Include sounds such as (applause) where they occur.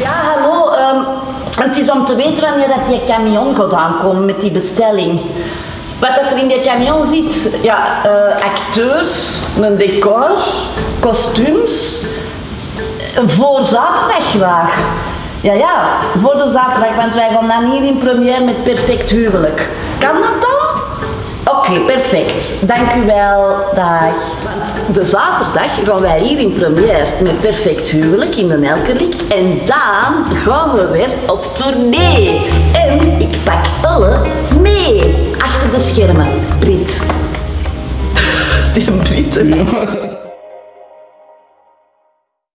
Ja, hallo. ehm, het is om te weten wanneer dat die camion gaat aankomen met die bestelling. Wat dat er in die camion zit, ja, eh, acteurs, een decor, kostuums, eh, voor zaterdag waar. Ja, ja, voor de zaterdag, want wij gaan dan hier in première met Perfect Huwelijk. Kan dat Oké, perfect. Dank u wel. Dag. Want de zaterdag gaan wij hier in première met Perfect Huwelijk in de Elkerik. En dan gaan we weer op tournee. En ik pak alle mee. Achter de schermen. Brit. (laughs) Die Brit. hè. (laughs)